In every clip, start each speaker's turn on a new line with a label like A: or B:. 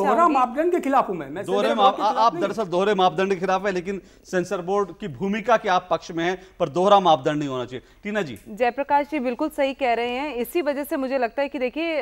A: दोहरा मापदंड के खिलाफ हूँ मैं। मैं
B: दोहरे माप आप दरअसल दोहरे मापदंड के खिलाफ है लेकिन सेंसर बोर्ड की भूमिका के आप पक्ष में है पर दोहरा मापदंड नहीं होना चाहिए। टीना जी।
C: जयप्रकाश जी बिल्कुल सही कह रहे हैं। इसी वजह से मुझे लगता है कि देखिए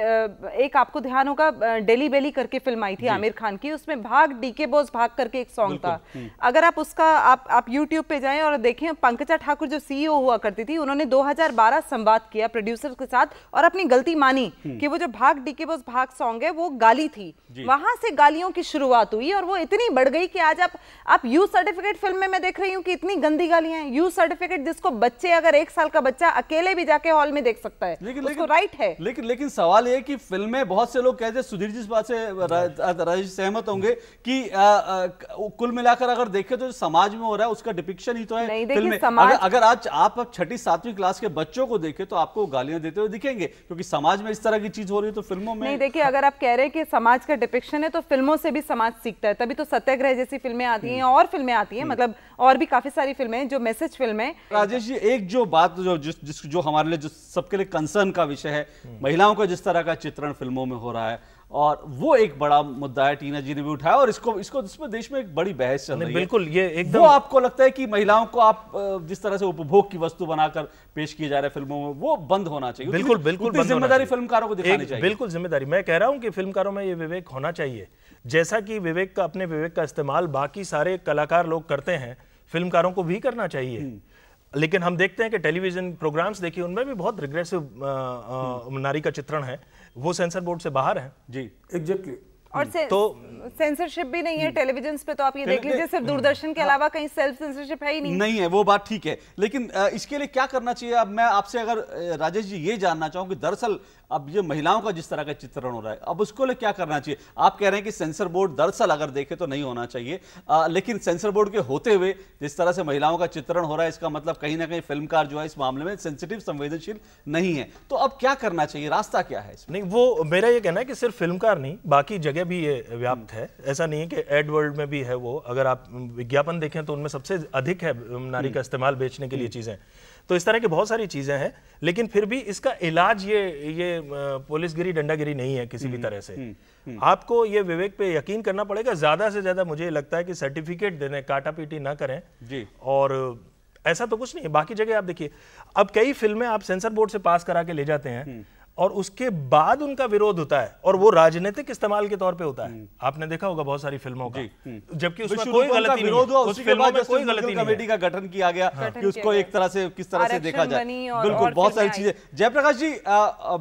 C: एक आपको ध्यान होगा डेली बेली करके फ़िल्म आई थी आमिर खान की उसमें भाग डीके बोस भाग करके एक सॉन्ग था। हम्म। अगर आप उसका आप आप यूट्यूब पे जाएँ और देखें पंकजा ठाकुर जो सीईओ हुआ करती थी उन्होंने 2012 संवाद किया प्रोड्यूसर के साथ और अपनी गलती मानी हम्म। कि वो जो भाग डीके बोस भाग सॉन्ग है वो गाली थी। वहाँ से गालियों की शुरुआत हुई और वो इतनी बढ़ गई कि आज आप आप यू सर्टिफिकेट फ़िल्म में मैं देख रही हूँ कि इतनी गंदी गालियाँ हैं। यू सर्टिफिकेट जिसको बच्चे अगर एक साल का बच्चा अकेले भी जाके हॉल में देख सकता है लेकिन, उसको लेकिन, राइट है।
B: लेकिन लेकिन सवाल ये कि फ़िल्में बहुत से लोग कहते हैं सुधीर जी इस बात से राजेश सहमत होंगे कि कुल मिलाकर अगर देखे तो समाज में हो रहा है उसका डिपिक्शन ही तो है फ़िल्म में। अगर, अगर आज आप छठी सातवीं क्लास के बच्चों को देखे तो आपको गालियाँ देते हुए दिखेंगे क्योंकि समाज में इस तरह की चीज़ हो रही है तो फ़िल्मों में
C: नहीं देखिए अगर आप कह रहे हैं कि समाज का डिपिक्शन है तो फ़िल्मों से भी समाज सीखता है तभी तो सत्याग्रह जैसी फ़िल्में आती हैं हम्म। और फ़िल्में आती हैं हम्म। मतलब और भी काफ़ी सारी फ़िल्में जो मैसेज फ़िल्म है
B: राजेश जी एक जो बात जो जिस, जिस जो हमारे लिए जो सबके लिए कंसर्न का विषय है हम्म। महिलाओं का जिस तरह का चित्रण फ़िल्मों में हो रहा है और वो एक बड़ा मुद्दा है टीना जी ने भी उठाया और इसको इसको इसमें देश में एक बड़ी बहस चल रही है।
D: बिल्कुल ये एकदम
B: वो आपको लगता है कि महिलाओं को आप जिस तरह से उपभोग की वस्तु बनाकर पेश किए जा रहे फ़िल्मों में वो बंद होना चाहिए
D: बिल्कुल बिल्कुल
B: ज़िम्मेदारी फिल्मकारों को दिखानी चाहिए।
D: बिल्कुल ज़िम्मेदारी। मैं कह रहा हूँ कि फिल्मकारों में ये विवेक होना चाहिए। जैसा कि विवेक का अपने विवेक का इस्तेमाल बाकी सारे कलाकार लोग करते हैं फिल्मकारों को भी करना चाहिए। हम्म। लेकिन हम देखते हैं कि टेलीविज़न प्रोग्राम्स, देखिए, उनमें भी बहुत रिग्रेसिव नारी का चित्रण है। वो सेंसर बोर्ड से बाहर है।
B: जी
A: एग्जैक्टली
C: और से, तो सेंसरशिप भी नहीं है हम्म। टेलीविज़न पे तो आप ये देख लीजिए सिर्फ़ दूरदर्शन के हाँ। अलावा कहीं सेल्फ सेंसरशिप है ही नहीं।
B: नहीं है वो बात ठीक है लेकिन इसके लिए क्या करना चाहिए? अब मैं आपसे अगर राजेश जी ये जानना चाहूँ कि दरअसल अब ये महिलाओं का जिस तरह का चित्रण हो रहा है अब उसको लिए क्या करना चाहिए? आप कह रहे हैं कि सेंसर बोर्ड दरअसल अगर देखे तो नहीं होना चाहिए आ, लेकिन सेंसर बोर्ड के होते हुए जिस तरह से महिलाओं का चित्रण हो रहा है इसका मतलब कहीं ना कहीं फिल्मकार जो है इस मामले में सेंसिटिव संवेदनशील नहीं है। तो अब क्या करना चाहिए? रास्ता क्या है
D: नहीं वो मेरा ये कहना है कि सिर्फ़ फिल्मकार नहीं बाकी जगह भी ये व्याप्त है। ऐसा नहीं है कि एड वर्ल्ड में भी है वो। अगर आप विज्ञापन देखें तो उनमें सबसे अधिक है नारी का इस्तेमाल बेचने के लिए चीज़ें। तो इस तरह की बहुत सारी चीज़ें हैं लेकिन फिर भी इसका इलाज ये ये पुलिसगिरी डंडागिरी नहीं है किसी भी हम्म, तरह से। हम्म, हम्म। आपको ये विवेक पे यकीन करना पड़ेगा ज़्यादा से ज़्यादा मुझे लगता है कि सर्टिफिकेट देने काटा पीटी ना करें। जी। और ऐसा तो कुछ नहीं है बाकी जगह आप देखिए। अब कई फ़िल्में आप सेंसर बोर्ड से पास करा के ले जाते हैं। और उसके बाद उनका विरोध होता है और वो राजनीतिक इस्तेमाल के तौर पे होता है। हम्म। आपने देखा होगा बहुत सारी फ़िल्मों का। जबकि उसमें कोई गलती विरोध हुआ उस फ़िल्मों में कोई गलती
B: कमेटी का गठन किया गया कि उसको एक तरह से किस तरह से देखा जाए। बिल्कुल बहुत सारी चीज़ें। जयप्रकाश जी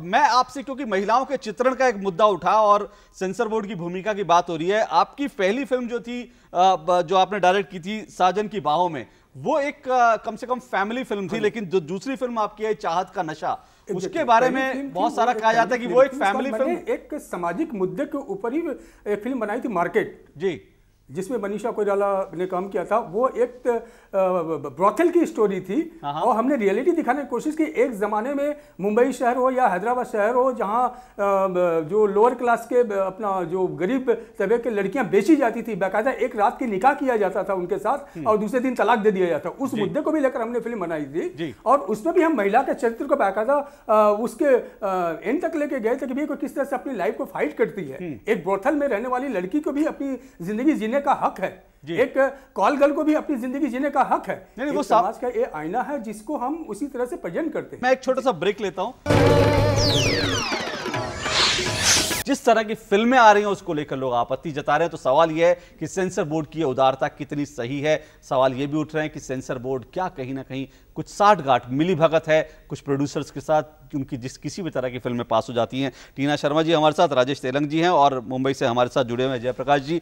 B: मैं आपसे क्योंकि महिलाओं के चित्रण का एक मुद्दा उठा और सेंसर बोर्ड की भूमिका की बात हो रही है आपकी पहली फ़िल्म जो थी जो आपने डायरेक्ट की थी साजन की बाहों में वो एक कम से कम फैमिली फ़िल्म थी हाँ। लेकिन जो दूसरी फ़िल्म आपकी है चाहत का नशा। उसके बारे में बहुत सारा कहा जाता है कि वो एक फैमिली फ़िल्म
A: एक सामाजिक मुद्दे के ऊपर ही एक फ़िल्म बनाई थी मार्केट
B: जी।
A: जिसमें मनीषा कोयराला ने काम किया था वो एक ब्रॉथल की स्टोरी थी हाँ, हाँ। और हमने रियलिटी दिखाने की कोशिश की एक ज़माने में मुंबई शहर हो या हैदराबाद शहर हो जहाँ जो लोअर क्लास के अपना जो गरीब तबे के लड़कियाँ बेची जाती थी बाकायदा एक रात की निकाह किया जाता था उनके साथ हम्म। और दूसरे दिन तलाक दे दिया जाता उस मुद्दे को भी लेकर हमने फ़िल्म बनाई थी और उसमें भी हम महिला के चरित्र को बाकायदा उसके एंड तक लेके गए थे कि भाई किस तरह से अपनी लाइफ को फाइट करती है हम्म। एक ब्रोथल में रहने वाली लड़की को भी अपनी ज़िंदगी जीने का हक है। एक कॉल गर्ल को भी अपनी ज़िंदगी जीने का हक है। नहीं, वो समाज का ये आईना है जिसको हम उसी तरह से प्रेजेंट करते हैं।
B: मैं एक छोटा सा ब्रेक लेता हूँ। जिस तरह की फ़िल्में आ रही हैं उसको लेकर लोग आपत्ति जता रहे हैं। तो सवाल यह है कि सेंसर बोर्ड की उदारता कितनी सही है? सवाल यह भी उठ रहे हैं कि सेंसर बोर्ड क्या कहीं ना कहीं कुछ साठ गाठ मिली भगत है कुछ प्रोड्यूसर्स के साथ उनकी जिस किसी भी तरह की फ़िल्में पास हो जाती हैं। टीना शर्मा जी हमारे साथ राजेश तेलंग जी हैं और मुंबई से हमारे साथ जुड़े हुए हैं जयप्रकाश जी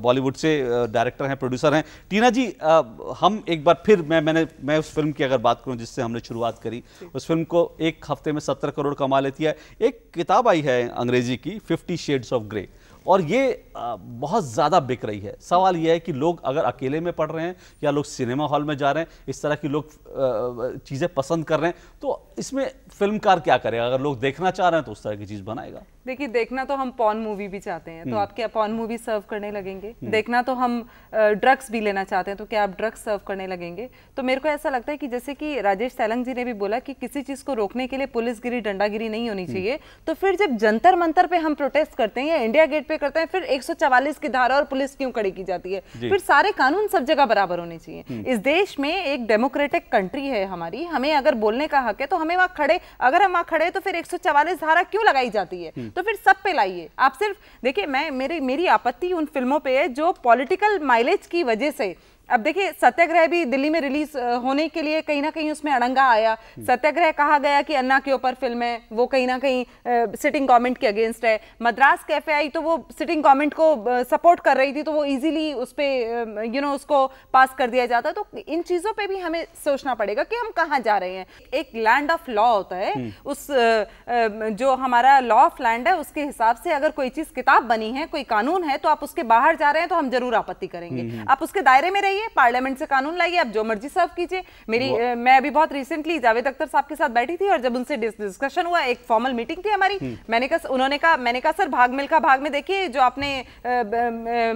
B: बॉलीवुड से डायरेक्टर हैं प्रोड्यूसर हैं। टीना जी आ, हम एक बार फिर मैं मैंने मैं उस फ़िल्म की अगर बात करूँ जिससे हमने शुरुआत करी उस फ़िल्म को एक हफ़्ते में सत्तर करोड़ कमा लेती है। एक किताब आई है अंग्रेज़ी की फिफ्टी शेड्स ऑफ़ ग्रे और ये बहुत ज़्यादा बिक रही है। सवाल ये है कि लोग अगर अकेले में पढ़ रहे हैं या लोग सिनेमा हॉल में जा रहे हैं, इस तरह की लोग चीज़ें पसंद कर रहे हैं तो इसमें फिल्मकार क्या करेगा? अगर लोग देखना चाह रहे हैं तो उस तरह की चीज़ बनाएगा।
C: देखिए देखना तो हम पॉन मूवी भी चाहते हैं तो हम्म। आप क्या पॉन मूवी सर्व करने लगेंगे। हम्म। देखना तो हम ड्रग्स भी लेना चाहते हैं तो क्या आप ड्रग्स सर्व करने लगेंगे? तो मेरे को ऐसा लगता है कि जैसे कि राजेश सैलंग जी ने भी बोला कि किसी चीज़ को रोकने के लिए पुलिस गिरी डंडागिरी नहीं होनी हम्म। चाहिए। तो फिर जब जंतर मंतर पे हम प्रोटेस्ट करते हैं या इंडिया गेट पे करते हैं फिर एक की धारा और पुलिस क्यों खड़ी की जाती है? फिर सारे कानून सब जगह बराबर होने चाहिए। इस देश में एक डेमोक्रेटिक कंट्री है हमारी। हमें अगर बोलने का हक है तो हमें वहाँ खड़े अगर हम वहाँ खड़े तो फिर एक धारा क्यों लगाई जाती है? तो फिर सब पे लाइए। आप सिर्फ़ देखिए मैं मेरी मेरी आपत्ति उन फ़िल्मों पे है जो पॉलिटिकल माइलेज की वजह से अब देखिए सत्याग्रह भी दिल्ली में रिलीज़ होने के लिए कहीं ना कहीं उसमें अड़ंगा आया। सत्याग्रह कहा गया कि अन्ना के ऊपर फ़िल्म है वो कहीं ना कहीं सिटिंग गवर्नमेंट के अगेंस्ट है। मद्रास कैफ़े आई तो वो सिटिंग गवर्नमेंट को सपोर्ट कर रही थी तो वो इजीली उस पर यू नो उसको पास कर दिया जाता तो इन चीज़ों पर भी हमें सोचना पड़ेगा कि हम कहाँ जा रहे हैं। एक लैंड ऑफ़ लॉ होता है हम्म। उस जो हमारा लॉ ऑफ़ लैंड है उसके हिसाब से अगर कोई चीज़ किताब बनी है कोई कानून है तो आप उसके बाहर जा रहे हैं तो हम ज़रूर आपत्ति करेंगे। हम्म, हम्म। आप उसके दायरे में रहिए। पार्लियामेंट से कानून लाइए आप जो मर्ज़ी सर्व कीजिए। मेरी आ, मैं अभी बहुत रिसेंटली जावेद अख्तर साहब के साथ बैठी थी और जब उनसे डिस्कशन हुआ एक फॉर्मल मीटिंग थी हमारी हम्म। मैंने कहा उन्होंने कहा मैंने कहा सर भाग मिल्खा भाग में देखिए जो आपने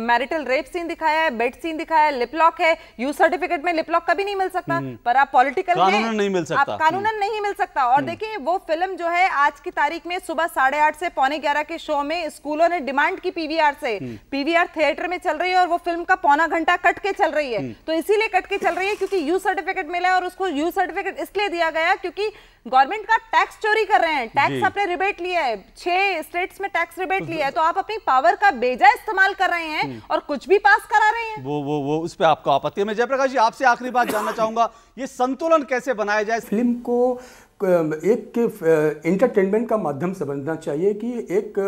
C: मैरिटल रेप सीन दिखाया है बेड सीन दिखाया है लिपलॉक है यू सर्टिफिकेट में लिपलॉक कभी नहीं मिल सकता हम्म। पर आप पॉलिटिकल
B: नहीं मिल सकता।
C: कानून नहीं मिल सकता। और हम्म। देखिए वो फ़िल्म जो है आज की तारीख में सुबह साढ़े आठ से पौने ग्यारह के शो में स्कूलों ने डिमांड की पीवीआर से। पीवीआर थिएटर में चल रही है और वो फ़िल्म का पौना घंटा कट के चल रही है। तो इसीलिए कट के चल रही है क्योंकि यू सर्टिफिकेट मिला है और उसको यू सर्टिफिकेट इसलिए दिया गया क्योंकि गवर्नमेंट का टैक्स चोरी कर रहे हैं। टैक्स अपने रिबेट लिया है। छह स्टेट्स में टैक्स रिबेट लिया है। तो आप अपनी पावर का बेजा इस्तेमाल कर रहे हैं हम्म। और कुछ भी पास करा रहे हैं।
B: वो वो वो उस पर आपको आपत्ति है। मैं जयप्रकाश जी आपसे आखिरी बात जानना चाहूँगा ये संतुलन कैसे बनाया जाए?
A: फ़िल्म को एक इंटरटेनमेंट का माध्यम समझना चाहिए कि एक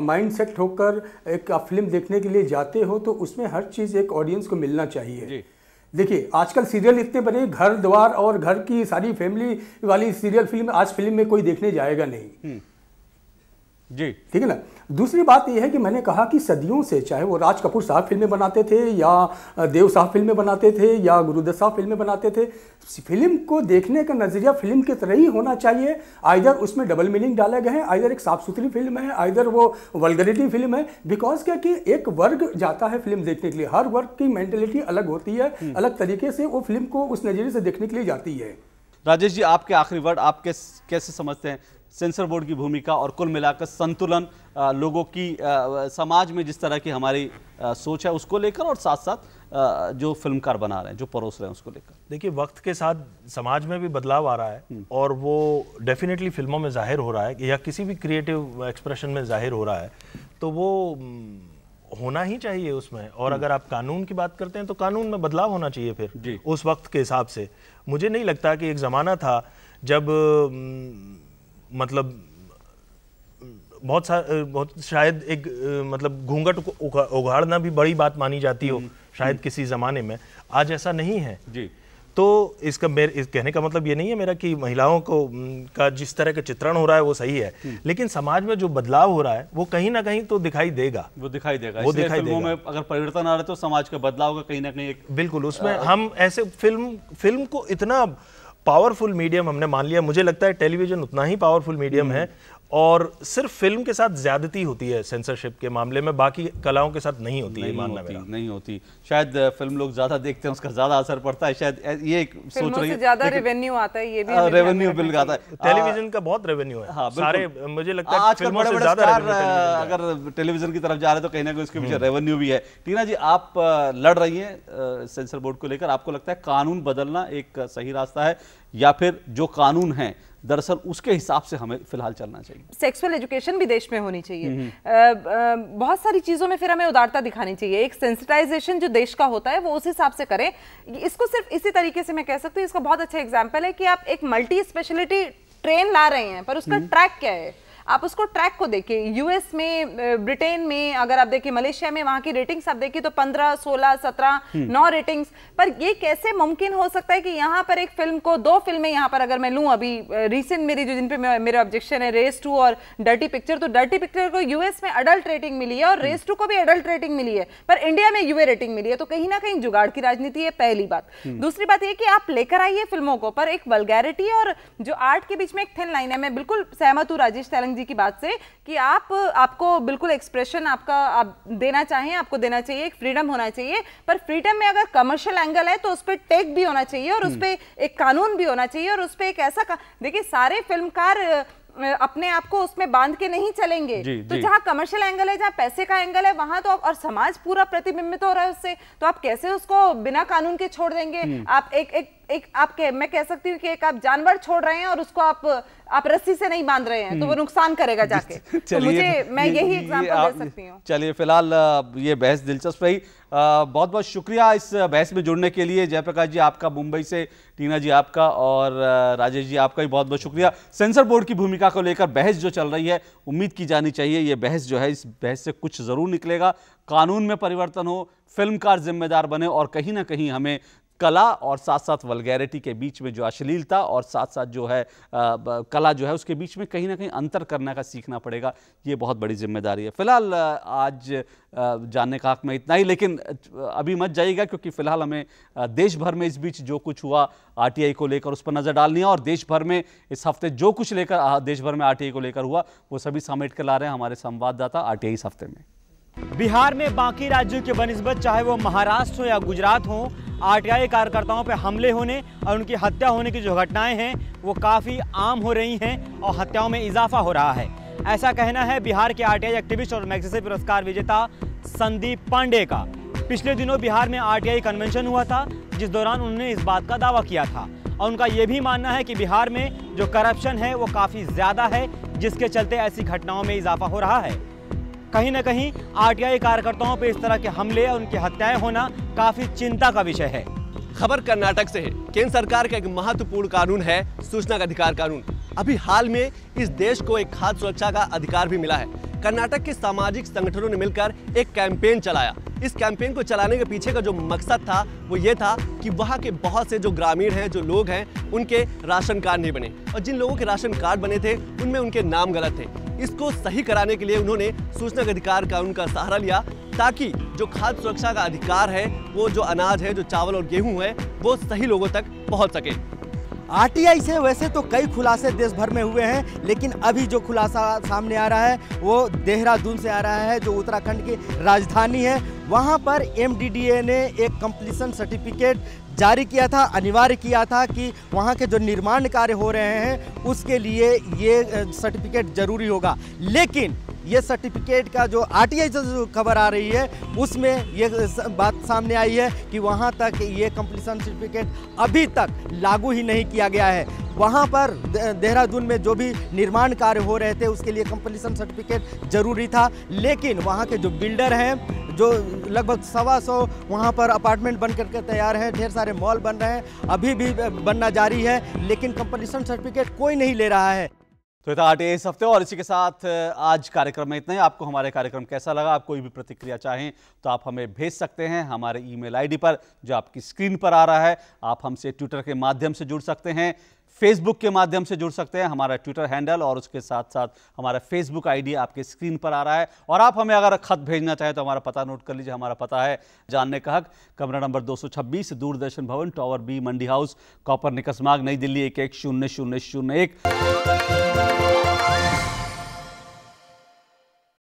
A: माइंड सेट होकर एक आप फ़िल्म देखने के लिए जाते हो तो उसमें हर चीज़ एक ऑडियंस को मिलना चाहिए। देखिए आजकल सीरियल इतने बने घर द्वार और घर की सारी फैमिली वाली सीरियल फ़िल्म आज फ़िल्म में कोई देखने जाएगा नहीं। हम्म।
B: जी।
A: ठीक है ना? दूसरी बात यह है कि मैंने कहा कि सदियों से चाहे वो राज कपूर साहब फ़िल्में बनाते थे या देव साहब फ़िल्में बनाते थे या गुरुदत्त साहब फ़िल्में बनाते थे फ़िल्म को देखने का नज़रिया फ़िल्म की तरह ही होना चाहिए। आइधर उसमें डबल मीनिंग डाले गए हैं आइधर एक साफ़ सुथरी फ़िल्म है आइधर वो वलगरिटी फ़िल्म है। बिकॉज़ क्या कि एक वर्ग जाता है फ़िल्म देखने के लिए हर वर्ग की मैंटेलिटी अलग होती है हम्म। अलग तरीके से वो फ़िल्म को उस नज़रिए से देखने के लिए जाती है।
B: राजेश जी आपके आखिरी वर्ड आप कैसे समझते हैं? सेंसर बोर्ड की भूमिका और कुल मिलाकर संतुलन लोगों की समाज में जिस तरह की हमारी सोच है उसको लेकर और साथ साथ जो फिल्मकार बना रहे हैं जो परोस रहे हैं उसको लेकर
D: देखिए वक्त के साथ समाज में भी बदलाव आ रहा है हम्म। और वो डेफिनेटली फ़िल्मों में ज़ाहिर हो रहा है या किसी भी क्रिएटिव एक्सप्रेशन में ज़ाहिर हो रहा है तो वो होना ही चाहिए उसमें और हम्म। अगर आप कानून की बात करते हैं तो कानून में बदलाव होना चाहिए फिर उस वक्त के हिसाब से मुझे नहीं लगता कि एक ज़माना था जब मतलब बहुत सा बहुत शायद एक मतलब घूंघट को उगाड़ना भी बड़ी बात मानी जाती हो हम्म, शायद। किसी ज़माने में। आज ऐसा नहीं है।
B: जी।
D: तो इसका मेरे इस कहने का मतलब ये नहीं है मेरा कि महिलाओं को का जिस तरह का चित्रण हो रहा है वो सही है। हम्म। लेकिन समाज में जो बदलाव हो रहा है वो कहीं ना कहीं तो दिखाई देगा।
B: वो दिखाई देगा। वो दिखाई देगा। में अगर परिवर्तन आ रहा है तो समाज का बदलाव का कहीं ना कहीं एक
D: बिल्कुल उसमें आ, हम ऐसे फ़िल्म फ़िल्म को इतना पावरफुल मीडियम हमने मान लिया मुझे लगता है टेलीविज़न उतना ही पावरफुल मीडियम हम्म। है और सिर्फ़ फ़िल्म के साथ ज्यादती होती है सेंसरशिप के मामले में बाकी कलाओं के साथ नहीं होती
B: नहीं है मानना होती, नहीं होती। शायद फ़िल्म लोग ज़्यादा देखते हैं उसका ज़्यादा असर पड़ता है शायद ये एक सोच रही
C: ज़्यादा रेवेन्यू आता है ये भी
B: रेवेन्यू बिल आता है।
D: टेलीविज़न का बहुत रेवेन्यू है। हाँ, सारे मुझे लगता है
B: आजकल बड़े बड़े स्टार अगर टेलीविज़न की तरफ़ जा रहे तो कहीं ना कहीं उसके पीछे रेवेन्यू हम्म। भी है। टीना जी आप लड़ रही हैं सेंसर बोर्ड को लेकर। आपको लगता है कानून बदलना एक सही रास्ता है? या फिर जो कानून है दरअसल उसके हिसाब से हमें फ़िलहाल चलना चाहिए।
C: सेक्सुअल एजुकेशन भी देश में होनी चाहिए। हम्म, हम्म। बहुत सारी चीज़ों में फिर हमें उदारता दिखानी चाहिए। एक सेंसिटाइजेशन जो देश का होता है वो उस हिसाब से करें। इसको सिर्फ़ इसी तरीके से मैं कह सकती हूँ इसका बहुत अच्छा एग्ज़ाम्पल है कि आप एक मल्टी स्पेशलिटी ट्रेन ला रहे हैं पर उसका ट्रैक हम्म। क्या है? आप उसको ट्रैक को देखिए। यूएस में ब्रिटेन में अगर आप देखिए मलेशिया में वहाँ की रेटिंग्स आप देखिए तो पंद्रह सोलह सत्रह नौ रेटिंग्स पर ये कैसे मुमकिन हो सकता है कि यहाँ पर एक फ़िल्म को दो फ़िल्में यहाँ पर अगर मैं लूँ अभी रिसेंट मेरी जो जिन पे मेरा ऑब्जेक्शन है रेस टू और डर्टी पिक्चर तो डर्टी पिक्चर को यूएस में अडल्ट रेटिंग मिली है और रेस टू को भी अडल्ट रेटिंग मिली है। पर इंडिया में यूए रेटिंग मिली है तो कहीं ना कहीं जुगाड़ की राजनीति है पहली बात। हम्म। दूसरी बात ये कि आप लेकर आइए फ़िल्मों को पर एक वलगैरिटी और जो आर्ट के बीच में एक थिन लाइन है मैं बिल्कुल सहमत हूँ राजेश तेलंग जी की बात से कि आप आपको बिल्कुल एक्सप्रेशन आपका आप देना चाहें आपको देना चाहिए एक फ्रीडम होना चाहिए पर फ्रीडम में अगर कमर्शियल एंगल है तो उस पर टेक भी होना चाहिए और उस पर हम्म। एक कानून भी होना चाहिए और उस पर एक ऐसा देखिए सारे फिल्मकार अपने आप को उसमें बाँध के नहीं चलेंगे जी, तो जहाँ कमर्शियल एंगल है जहाँ पैसे का एंगल है वहाँ तो आप और समाज पूरा प्रतिबिंबित हो रहा है उससे तो आप कैसे उसको बिना कानून के छोड़ देंगे हम्म। आप एक एक एक आप कह, मैं कह सकती हूँ कि एक आप जानवर छोड़ रहे हैं और उसको आप आप रस्सी से नहीं बाँध रहे हैं तो वो हम्म। नुकसान करेगा जाके। तो मुझे मैं यही एग्जांपल दे सकती हूँ।
B: चलिए फ़िलहाल ये बहस दिलचस्प रही। बहुत बहुत शुक्रिया इस बहस में जुड़ने के लिए। जयप्रकाश जी आपका मुंबई से टीना जी आपका और राजेश जी आपका भी बहुत बहुत शुक्रिया। सेंसर बोर्ड की भूमिका को लेकर बहस जो चल रही है उम्मीद की जानी चाहिए। ये बहस जो है इस बहस से कुछ ज़रूर निकलेगा। कानून में परिवर्तन हो फिल्मकार जिम्मेदार बने और कहीं ना कहीं हमें कला और साथ साथ वलगैरिटी के बीच में जो अश्लीलता और साथ साथ जो है आ, कला जो है उसके बीच में कहीं ना कहीं अंतर करने का सीखना पड़ेगा ये बहुत बड़ी ज़िम्मेदारी है। फ़िलहाल आज जानने का हक में इतना ही लेकिन अभी मत जाइएगा क्योंकि फ़िलहाल हमें देश भर में इस बीच जो कुछ हुआ आरटीआई को लेकर उस पर नज़र डालनी है और देश भर में इस हफ़्ते जो कुछ लेकर देश भर में आरटीआई को लेकर हुआ वो सभी समेट कर ला रहे हैं हमारे संवाददाता आरटीआई इस हफ़्ते में।
E: बिहार में बाकी राज्यों के बनस्बत चाहे वो महाराष्ट्र हो या गुजरात हो आरटीआई कार्यकर्ताओं पर हमले होने और उनकी हत्या होने की जो घटनाएँ हैं, वो काफ़ी आम हो रही हैं और हत्याओं में इजाफा हो रहा है। ऐसा कहना है बिहार के आरटीआई एक्टिविस्ट और मैगसेसे पुरस्कार विजेता संदीप पांडे का। पिछले दिनों बिहार में आरटीआई कन्वेंशन हुआ था, जिस दौरान उन्होंने इस बात का दावा किया था। और उनका ये भी मानना है कि बिहार में जो करप्शन है, वो काफ़ी ज़्यादा है, जिसके चलते ऐसी घटनाओं में इजाफा हो रहा है। कहीं ना कहीं आरटीआई कार्यकर्ताओं पर इस तरह के हमले और उनकी हत्याएँ होना काफ़ी चिंता का विषय है।
F: खबर कर्नाटक से है। केंद्र सरकार का एक महत्वपूर्ण कानून है, सूचना का अधिकार कानून। अभी हाल में इस देश को एक खाद्य सुरक्षा का अधिकार भी मिला है। कर्नाटक के सामाजिक संगठनों ने मिलकर एक कैंपेन चलाया। इस कैंपेन को चलाने के पीछे का जो मकसद था, वो ये था कि वहाँ के बहुत से जो ग्रामीण हैं, जो लोग हैं, उनके राशन कार्ड नहीं बने। और जिन लोगों के राशन कार्ड बने थे, उनमें उनके नाम गलत थे। इसको सही कराने के लिए उन्होंने सूचना अधिकार कानून का सहारा लिया ताकि जो खाद्य सुरक्षा का अधिकार है, वो जो अनाज है, जो चावल और गेहूँ है, वो सही लोगों तक पहुँच सके।
E: आरटीआई से वैसे तो कई खुलासे देश भर में हुए हैं, लेकिन अभी जो खुलासा सामने आ रहा है, वो देहरादून से आ रहा है, जो उत्तराखंड की राजधानी है। वहाँ पर एमडीडीए ने एक कंप्लीसन सर्टिफिकेट जारी किया था, अनिवार्य किया था कि वहाँ के जो निर्माण कार्य हो रहे हैं, उसके लिए ये सर्टिफिकेट ज़रूरी होगा। लेकिन ये सर्टिफिकेट का जो आरटीआई से जो खबर आ रही है, उसमें ये बात सामने आई है कि वहाँ तक ये कंप्लीसन सर्टिफिकेट अभी तक लागू ही नहीं किया गया है। वहाँ पर देहरादून में जो भी निर्माण कार्य हो रहे थे, उसके लिए कंप्लीसन सर्टिफिकेट ज़रूरी था। लेकिन वहाँ के जो बिल्डर हैं, जो लगभग सवा सौ वहाँ पर अपार्टमेंट बन करके तैयार हैं, ढेर सारे मॉल बन रहे हैं, अभी भी बनना जारी है, लेकिन कंपटीशन सर्टिफिकेट कोई नहीं ले रहा है।
B: तो इतना आटे इस हफ़्ते और इसी के साथ आज कार्यक्रम में इतना ही। आपको हमारे कार्यक्रम कैसा लगा, आप कोई भी प्रतिक्रिया चाहें तो आप हमें भेज सकते हैं हमारे ईमेल आईडी पर, जो आपकी स्क्रीन पर आ रहा है। आप हमसे ट्विटर के माध्यम से जुड़ सकते हैं। फेसबुक के माध्यम से जुड़ सकते हैं। हमारा ट्विटर हैंडल और उसके साथ साथ हमारा फेसबुक आईडी आपके स्क्रीन पर आ रहा है। और आप हमें अगर खत भेजना चाहें तो हमारा पता नोट कर लीजिए। हमारा पता है जानने का हक। कमरा number 226 Doordarshan Bhawan tower B Mandi house, Copernicus Marg, Nai Delhi, एक एक शून्य शून्य शून्य एक।